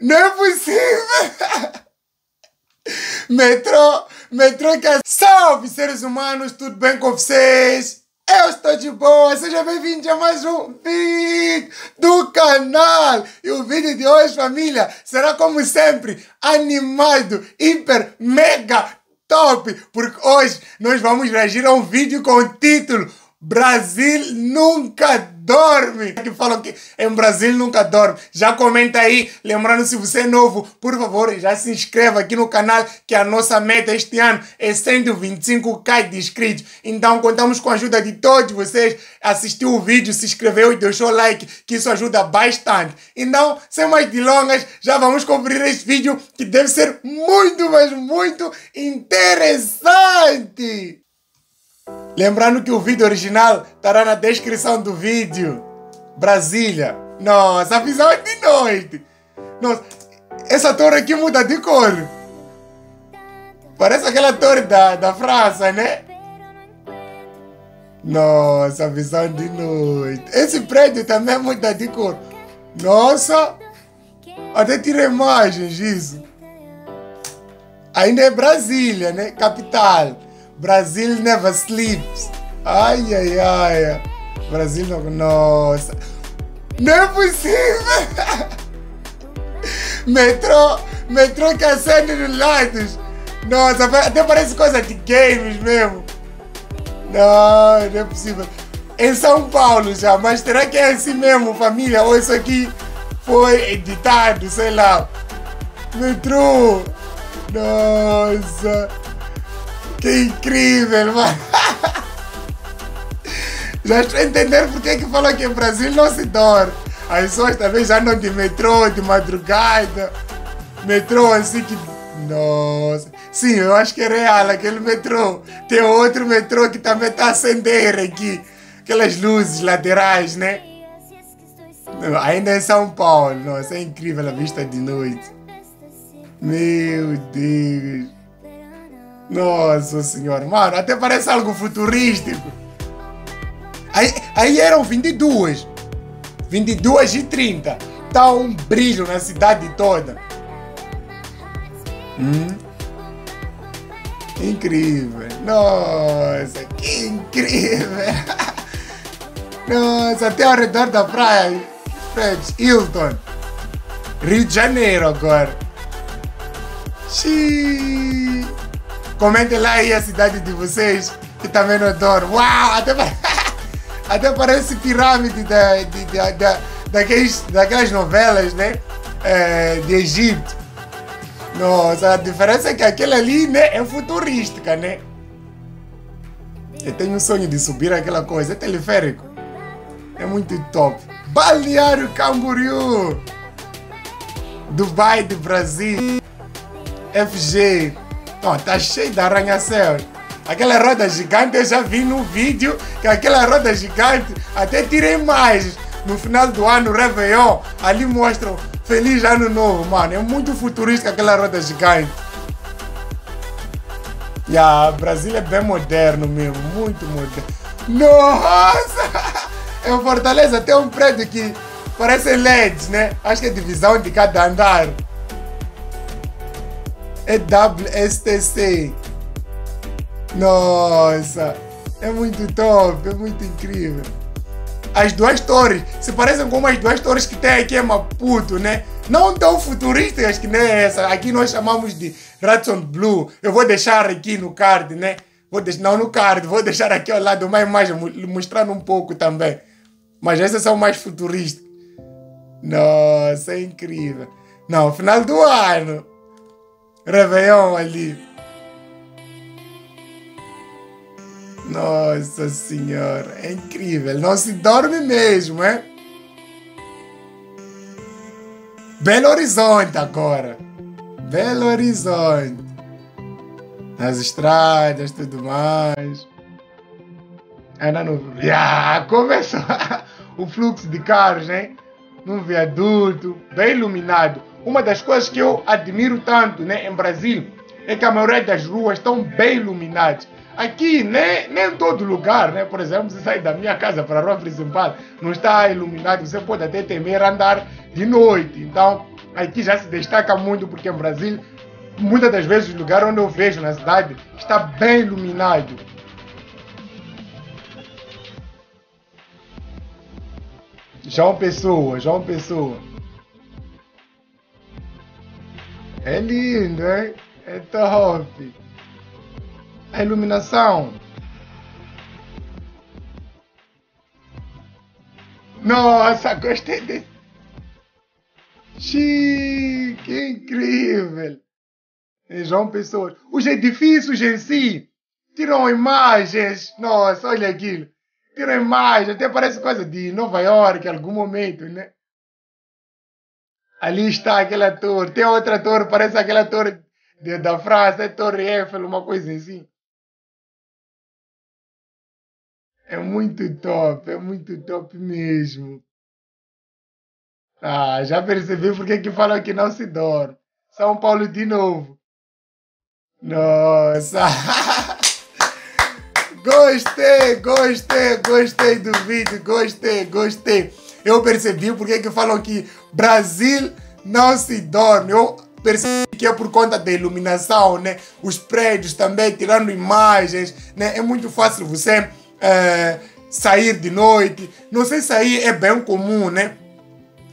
Não é possível! metrô, metrô que é... Salve, seres humanos, tudo bem com vocês? Eu estou de boa, sejam bem-vindos a mais um vídeo do canal. E o vídeo de hoje, família, será como sempre, animado, hiper, mega top, porque hoje nós vamos reagir a um vídeo com o título Brasil nunca dorme. Que falam que em Brasil nunca dorme. Já comenta aí. Lembrando, se você é novo, por favor, já se inscreva aqui no canal, que a nossa meta este ano é 125k de inscritos. Então, contamos com a ajuda de todos vocês. Assistiu o vídeo, se inscreveu e deixou like, que isso ajuda bastante. Então, sem mais delongas, já vamos cobrir este vídeo, que deve ser muito, mas muito interessante. Lembrando que o vídeo original estará na descrição do vídeo. Brasília. Nossa, a visão é de noite. Nossa, essa torre aqui muda de cor. Parece aquela torre da, da França, né? Nossa, a visão de noite. Esse prédio também muda de cor. Nossa, até tirei imagens disso. Ainda é Brasília, né? Capital. Brasil never sleeps. Ai, ai, ai. Brasil não. Nossa. Não é possível. metrô, metrô que acende nos lados. Nossa, até parece coisa de games mesmo. Não, não é possível. Em São Paulo já, mas será que é assim mesmo, família? Ou isso aqui foi editado, sei lá. Metrô. Nossa. Que incrível, mano. Já estou a entender porque que falou que o Brasil não se dorme. As pessoas talvez andam de metrô, de madrugada. Metrô assim que. Nossa. Sim, eu acho que é real aquele metrô. Tem outro metrô que também está acender aqui. Aquelas luzes laterais, né? Ainda em São Paulo. Nossa, é incrível a vista de noite. Meu Deus. Nossa senhora, mano, até parece algo futurístico. Aí, aí eram 22. 22 e 30. Tá um brilho na cidade toda. Hum? Incrível. Nossa, que incrível. Nossa, até ao redor da praia. Fred Hilton. Rio de Janeiro agora. Xiii. Comentem lá aí a cidade de vocês, que também não adoro. Uau! Até, até parece pirâmide da, de, da, da, daqueles, daquelas novelas, né? É, de Egito. Nossa, a diferença é que aquela ali né, é futurística, né? Eu tenho um sonho de subir aquela coisa, é teleférico. É muito top. Balneário Camboriú. Dubai do Brasil. FG. Tá cheio de arranha-céu. Aquela roda gigante eu já vi no vídeo que aquela roda gigante até tirei mais. No final do ano, Réveillon, ali mostram Feliz Ano Novo, mano. É muito futurística aquela roda gigante. E a Brasília é bem moderno mesmo, muito moderno. Nossa! Em Fortaleza tem um prédio que parece LEDs, né? Acho que é divisão de cada andar é WSTC. Nossa, é muito top, é muito incrível. As duas torres se parecem com as duas torres que tem aqui em Maputo, né? Não tão futurísticas que nem essa. Aqui nós chamamos de Radisson Blue. Eu vou deixar aqui no card, né? Vou deixar, não no card, vou deixar aqui ao lado uma imagem mostrando um pouco também. Mas essas são mais futurísticas. Nossa, é incrível. Não, final do ano. Réveillon ali. Nossa senhora, é incrível. Não se dorme mesmo, é? Belo Horizonte agora. Belo Horizonte. Nas estradas, tudo mais. Ainda no. Ah, começou o fluxo de carros, né? Num viaduto, bem iluminado. Uma das coisas que eu admiro tanto né, em Brasil é que a maioria das ruas estão bem iluminadas. Aqui, nem, nem em todo lugar, né? Por exemplo, você sai da minha casa para a rua principal, não está iluminado, você pode até temer andar de noite. Então, aqui já se destaca muito porque em Brasil, muitas das vezes o lugar onde eu vejo na cidade está bem iluminado. João Pessoa, João Pessoa. É lindo, hein? É top. A iluminação. Nossa, gostei desse. Chique, incrível. É João Pessoa. Os edifícios em si tiram imagens. Nossa, olha aquilo. Tiram imagens. Até parece coisa de Nova York, em algum momento, né? Ali está aquela torre. Tem outra torre, parece aquela torre de, da França, é Torre Eiffel, uma coisa assim. É muito top, é muito top mesmo. Ah, já percebi porque que falam que não se dorme. São Paulo de novo. Nossa! gostei, gostei, gostei do vídeo, gostei, gostei. Eu percebi porque que falam que Brasil não se dorme. Eu percebi que é por conta da iluminação, né? Os prédios também tirando imagens, né? É muito fácil você é, sair de noite. Não sei se aí é bem comum, né?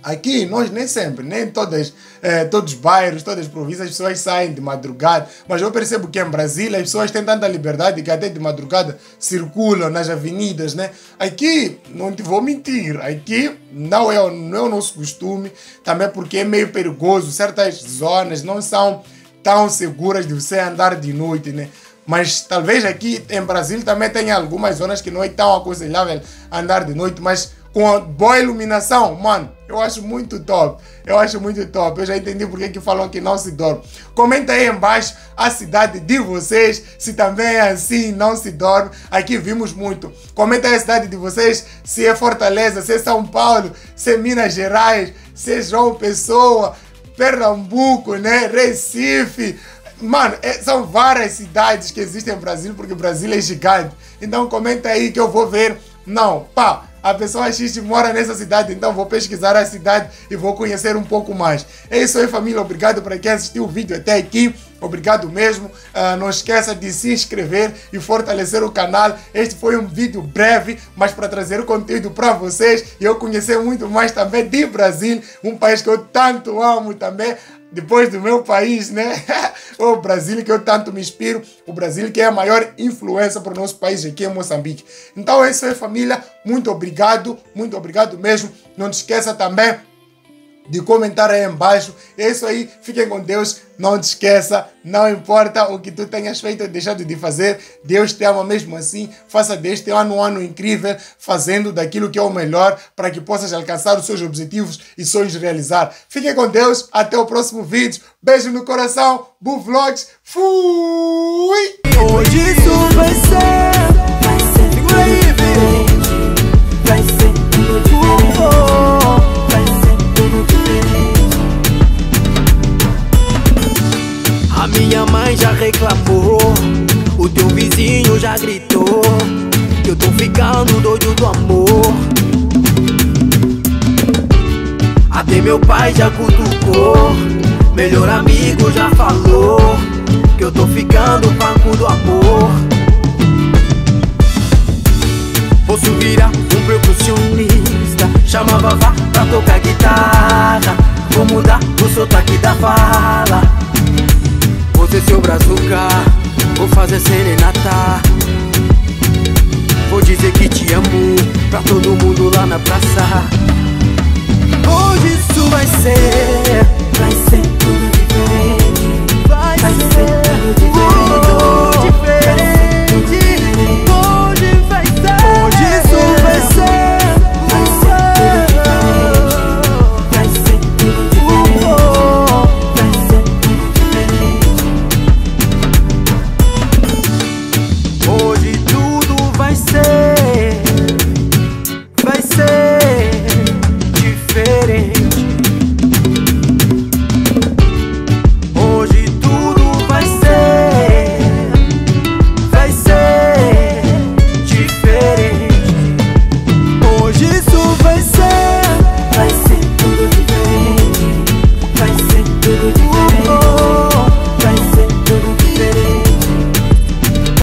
Aqui, nós nem sempre, nem todas, eh, todos os bairros, todas as províncias, as pessoas saem de madrugada. Mas eu percebo que em Brasília as pessoas têm tanta liberdade que até de madrugada circulam nas avenidas, né? Aqui, não te vou mentir, aqui não é, não é o nosso costume, também porque é meio perigoso. Certas zonas não são tão seguras de você andar de noite, né? Mas talvez aqui em Brasília também tenha algumas zonas que não é tão aconselhável andar de noite, mas com boa iluminação, mano, eu acho muito top. Eu acho muito top. Eu já entendi porque que falam que não se dorme. Comenta aí embaixo a cidade de vocês, se também é assim, não se dorme. Aqui vimos muito. Comenta aí a cidade de vocês, se é Fortaleza, se é São Paulo, se é Minas Gerais, se é João Pessoa, Pernambuco, né? Recife. Mano, é, são várias cidades que existem no Brasil, porque o Brasil é gigante. Então comenta aí que eu vou ver. Não, pá, a pessoa X mora nessa cidade, então vou pesquisar a cidade e vou conhecer um pouco mais. É isso aí, família. Obrigado para quem assistiu o vídeo até aqui. Obrigado mesmo. Uh, não esqueça de se inscrever e fortalecer o canal. Este foi um vídeo breve, mas para trazer conteúdo para vocês e eu conhecer muito mais também de Brasil, um país que eu tanto amo também depois do meu país, né? o Brasil que eu tanto me inspiro, o Brasil que é a maior influência para o nosso país aqui em Moçambique. Então é isso aí, família. Muito obrigado, muito obrigado mesmo. Não te esqueça também de comentar aí embaixo. É isso aí, fiquem com Deus. Não te esqueça, não importa o que tu tenhas feito ou deixado de fazer, Deus te ama mesmo assim. Faça deste ano um ano incrível, fazendo daquilo que é o melhor para que possas alcançar os seus objetivos e sonhos realizar. Fiquem com Deus, até o próximo vídeo. Beijo no coração, Bu Vlogs, fui! Hoje vai ser, minha mãe já reclamou, o teu vizinho já gritou que eu tô ficando doido do amor. Até meu pai já cutucou, melhor amigo já falou que eu tô ficando fraco do amor. Posso virar um percussionista, chamava vá pra tocar guitarra. Vou mudar o sotaque da fala fazer seu brazuca. Vou fazer serenata. Vou dizer que te amo Pra todo mundo lá na praça. Hoje isso vai ser Vai ser tudo.